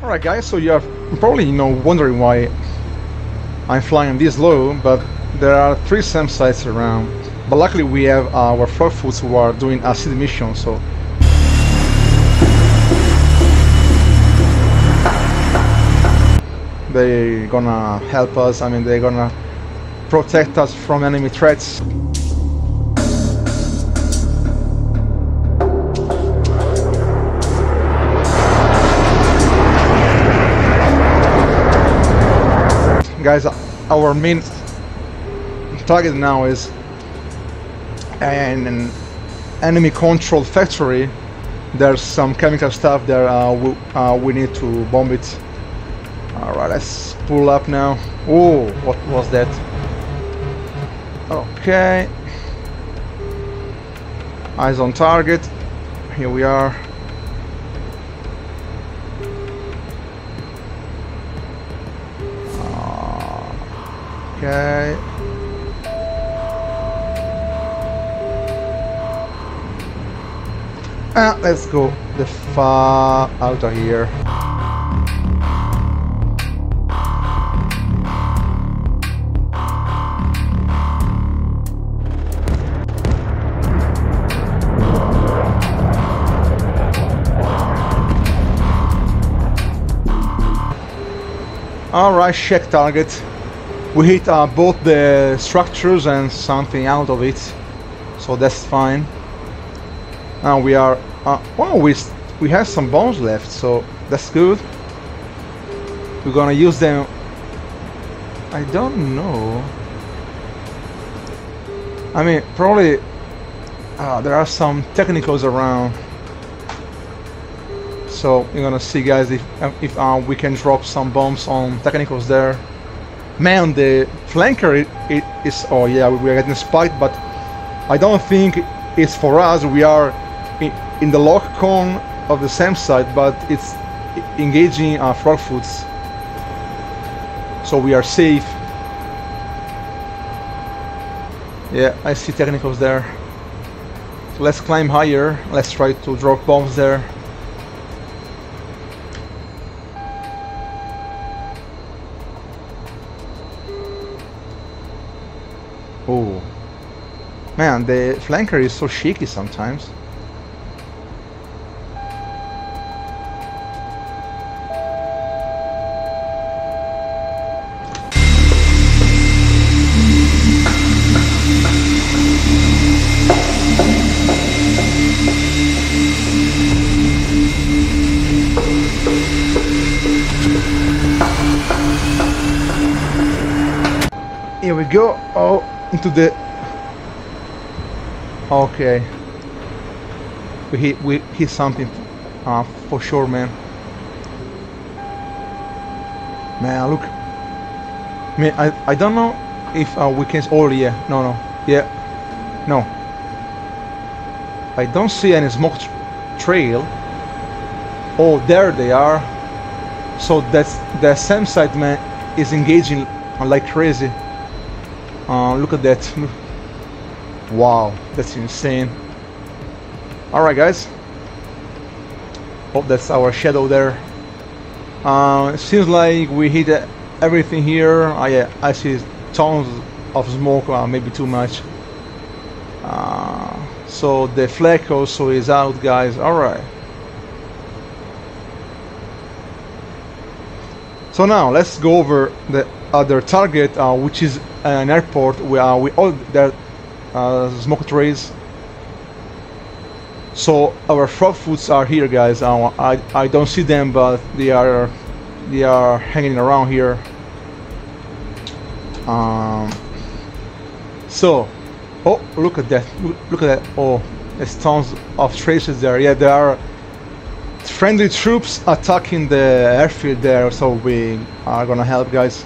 Alright guys, so you're probably you know wondering why I'm flying this low, but there are three SAM sites around. But luckily we have our Frogfoots who are doing a SEAD mission, so they're gonna help us, I mean they're gonna protect us from enemy threats. Guys, our main target now is an, enemy controlled factory. There's some chemical stuff there, uh, we, uh, we need to bomb it. Alright, let's pull up now. Oh, what was that? Okay. Eyes on target. Here we are. Okay. Ah, let's go the far out of here. Alright, check target. We hit uh, both the structures and something out of it, so that's fine. Now we are... Uh, oh, we, we have some bombs left, so that's good. We're gonna use them... I don't know... I mean, probably... Uh, there are some technicals around so we're gonna see guys if if uh, we can drop some bombs on technicals there man the flanker is oh yeah we are getting spiked but I don't think it's for us. We are in, in the lock cone of the SAM site but it's engaging our Frogfoots. so we are safe. Yeah I see technicals there. So let's climb higher. Let's try to drop bombs there Oh. Man, the flanker is so shaky sometimes. Here we go. Oh, into the okay. We hit we hit something uh, for sure man. Man look. Man I, I don't know if uh, we can oh yeah no no yeah no. I don't see any smoke trail. Oh there they are. So that's the SAM site man is engaging like crazy uh, look at that. Wow, that's insane. Alright guys. Oh, that's our shadow there. Uh, seems like we hit everything here. Uh, yeah, I see tons of smoke, uh, maybe too much. Uh, so the flak also is out guys. Alright. So now let's go over the other target, uh, which is an airport where uh, we all there uh, smoke trays. So our Frogfoots are here, guys. I I don't see them, but they are they are hanging around here. Um. So, oh look at that! Look, look at that! Oh, there's tons of traces there. Yeah, there are friendly troops attacking the airfield there. So we are gonna help, guys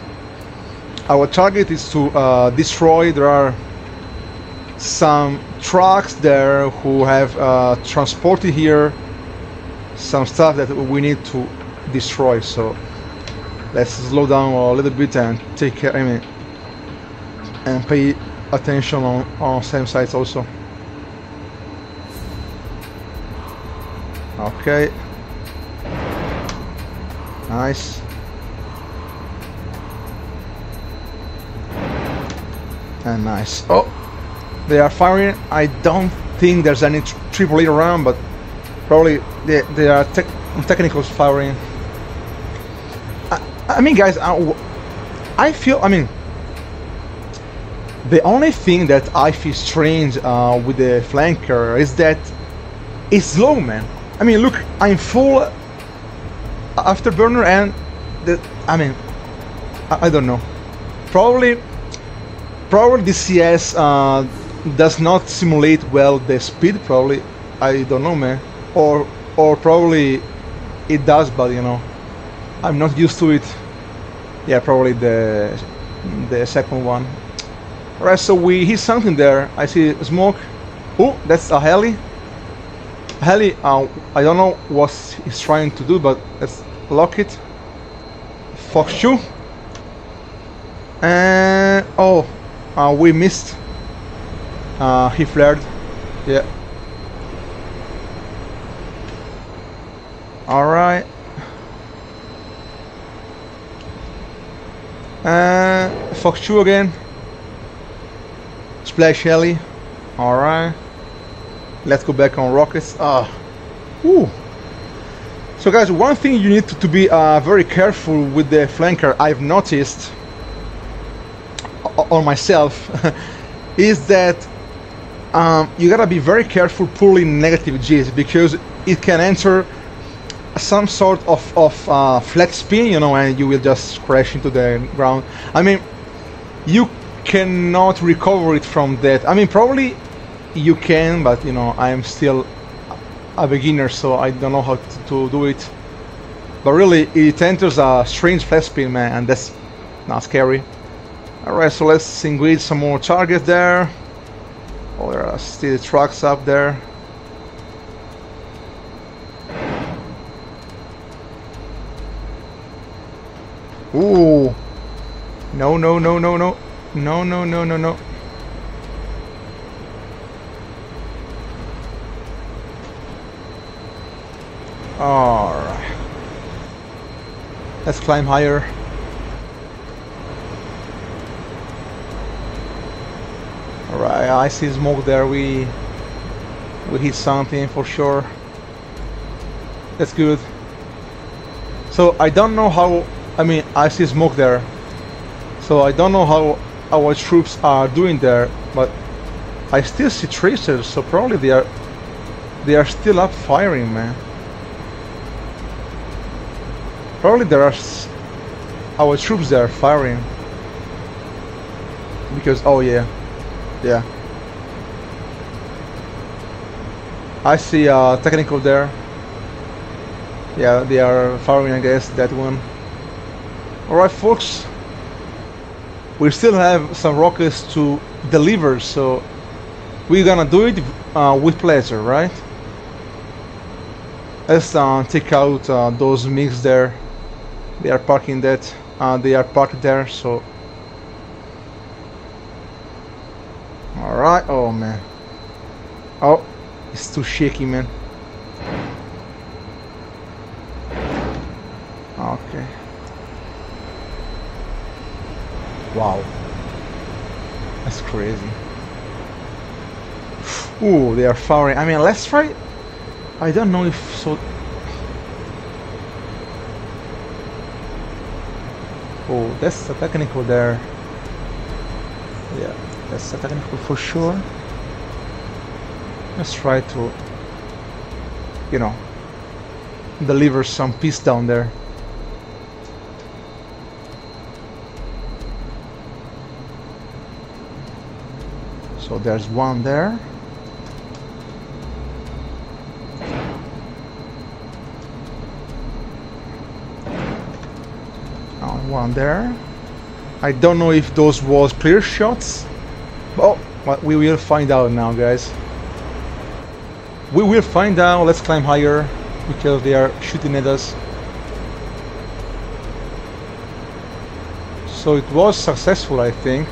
our target is to uh, destroy there are some trucks there who have uh, transported here some stuff that we need to destroy so let's slow down a little bit and take care I mean and pay attention on, on SAM sites also okay Nice. And nice. Oh, they are firing. I don't think there's any triple E around, but probably they, they are te technical firing. I, I mean, guys, I, I feel. I mean, the only thing that I feel strange uh, with the flanker is that it's slow, man. I mean, look, I'm full afterburner and the. I mean, I, I don't know. Probably probably DCS uh, does not simulate well the speed. Probably, I don't know, man. Or or probably it does, but you know, I'm not used to it. Yeah, probably the the second one. Alright, so we hit something there. I see smoke. Oh, that's a heli. Heli. Uh, I don't know what he's trying to do, but let's lock it. Fox 2. And oh, uh, we missed. Uh, he flared. Yeah. Alright. Uh, Fox 2 again. Splash heli. Alright. Let's go back on rockets. Ah. Ooh. So guys, one thing you need to, to be uh, very careful with the flanker I've noticed on myself is that um, you gotta be very careful pulling negative G's because it can enter some sort of, of uh, flat spin, you know, and you will just crash into the ground. I mean, you cannot recover it from that. I mean, probably you can, but you know, I am still a beginner, so I don't know how to, to do it. But really, it enters a strange flat spin, man, and that's not scary. Alright, so let's engage some more targets there. Oh, there are still trucks up there. Ooh. No, no, no, no, no. No, no, no, no, no. Alright. Let's climb higher. Alright, I see smoke there. We we hit something for sure. That's good. So I don't know how I mean I see smoke there. So I don't know how our troops are doing there, but I still see tracers, so probably they are they are still up firing, man. Probably there are our troops there firing. Because oh yeah, yeah. I see a technical there. Yeah, they are firing I guess that one. Alright folks, we still have some rockets to deliver so we're gonna do it uh, with pleasure, right? Let's uh, take out uh, those MiGs there. They are parking that. Uh, they are parked there, so Alright, oh man. It's too shaky, man. Okay. Wow. That's crazy. Ooh, they are firing. I mean, let's try... I don't know if so... Oh, that's a technical there. Yeah. That's a technical for sure. Let's try to, you know, deliver some peace down there. So there's one there. one there. I don't know if those was clear shots Oh, but we will find out now, guys. We will find out. Let's climb higher because they are shooting at us. So it was successful, I think.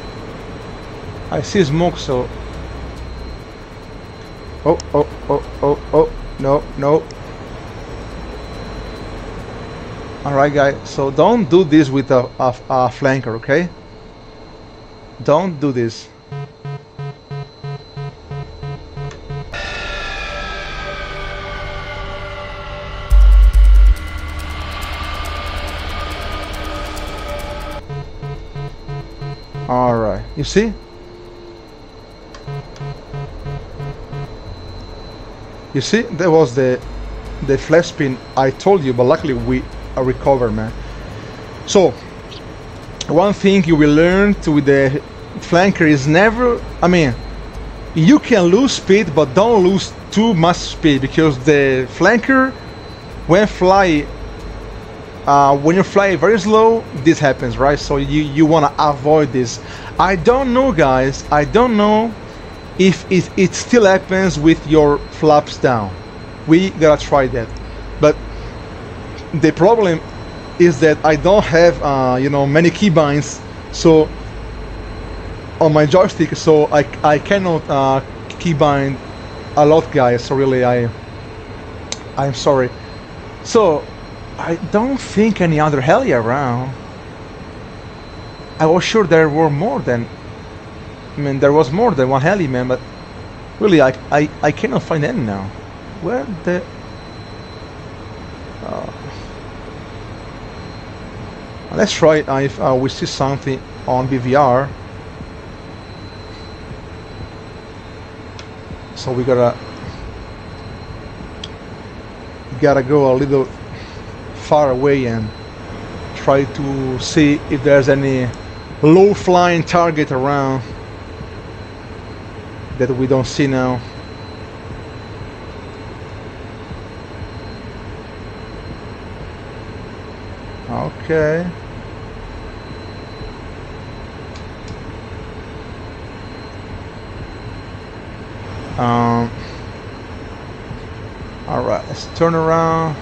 I see smoke, so... Oh, oh, oh, oh, oh, no, no. Alright guys, so don't do this with a, a, a flanker, okay? Don't do this. You see? You see, that was the the flat spin I told you, but luckily we recover, man. So, one thing you will learn with the flanker is never, I mean, you can lose speed, but don't lose too much speed because the flanker, when fly, uh, when you fly very slow, this happens, right? So you you want to avoid this. I don't know, guys. I don't know if it, it still happens with your flaps down. We gotta try that. But the problem is that I don't have uh, you know many keybinds, so on my joystick, so I, I cannot uh, keybind a lot, guys. So really, I I'm sorry. So I don't think any other heli around. I was sure there were more than. I mean, there was more than one heli, man. But really, I I, I cannot find any now. Where the? Uh, let's try it if uh, we see something on BVR. So we gotta gotta go a little far away and try to see if there's any low flying target around that we don't see now. Okay. Um, all right, let's turn around.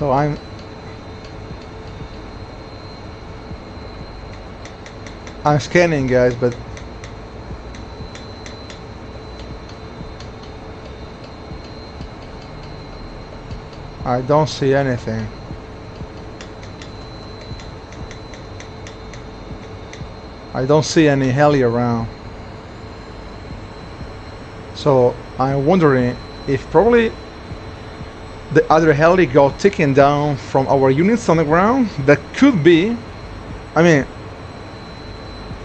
So I'm I'm scanning guys but I don't see anything. I don't see any heli around. So I'm wondering if probably the other heli got taken down from our units on the ground. That could be, I mean,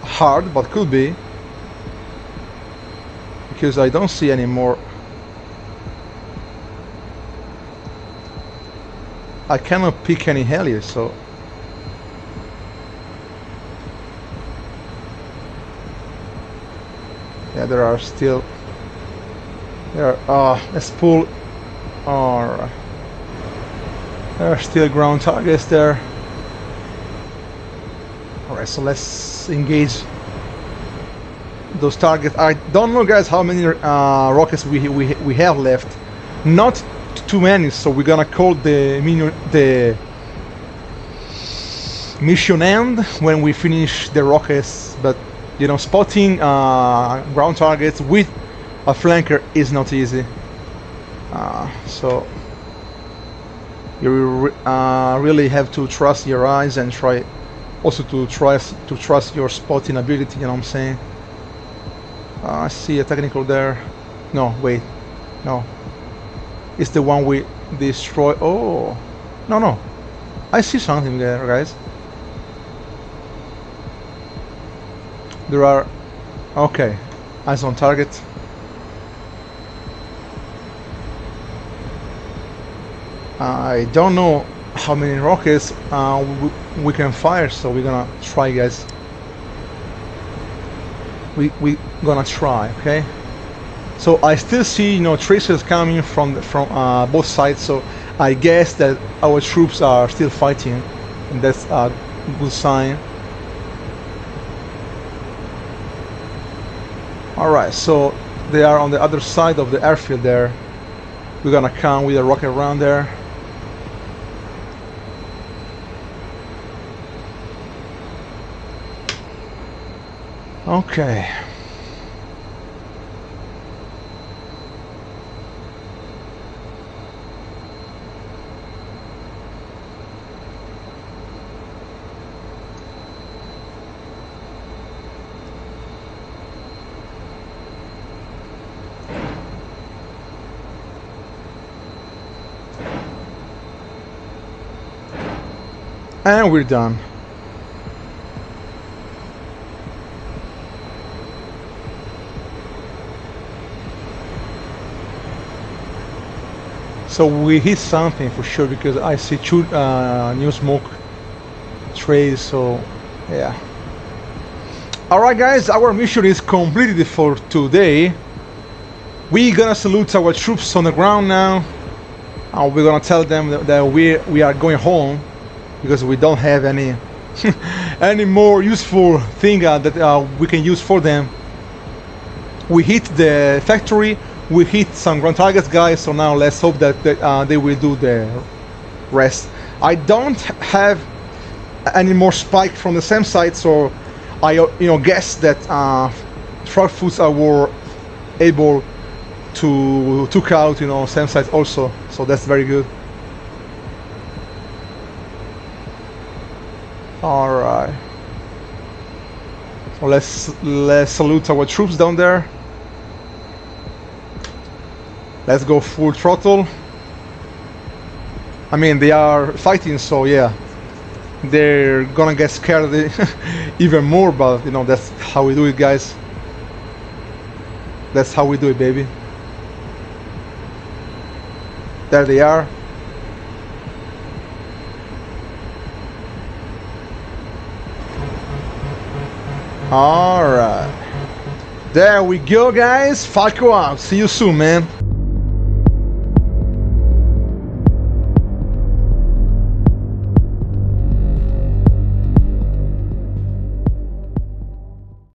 hard, but could be. Because I don't see any more. I cannot pick any heli, so. Yeah, there are still. There are. Ah, uh, let's pull are there are still ground targets there. Alright, so let's engage those targets. I don't know guys how many uh, rockets we, we, we have left. Not too many, so we're gonna call the, the mission end when we finish the rockets, but you know, spotting uh, ground targets with a flanker is not easy. Uh, so you uh, really have to trust your eyes and try also to trust to trust your spotting ability. You know what I'm saying? Uh, I see a technical there. No, wait, no. It's the one we destroy. Oh, no, no. I see something there, guys. There are. Okay, eyes on target. I don't know how many rockets uh, we, we, can fire, so we're gonna try, guys. We we gonna try, okay? So I still see, you know, traces coming from from uh, both sides. So I guess that our troops are still fighting, and that's a good sign. Alright, so they are on the other side of the airfield there. We're gonna come with a rocket around there. Okay. And we're done. So we hit something for sure because I see two uh, new smoke trails. So yeah. Alright guys, our mission is completed for today. We gonna salute our troops on the ground now. And we're gonna tell them that, that we we are going home because we don't have any any more useful thing uh, that uh, we can use for them. We hit the factory, we hit some ground targets guys, so now let's hope that, that uh, they will do the rest. I don't have any more spike from the SAM site, so I uh, you know guess that uh, Frogfoots were able to took out you know SAM site also, so that's very good. All right. So let's let's salute our troops down there. Let's go full throttle. I mean, they are fighting, so yeah, they're gonna get scared even more. But you know, that's how we do it, guys. That's how we do it, baby. There they are. Alright. There we go, guys. Falco out. See you soon, man.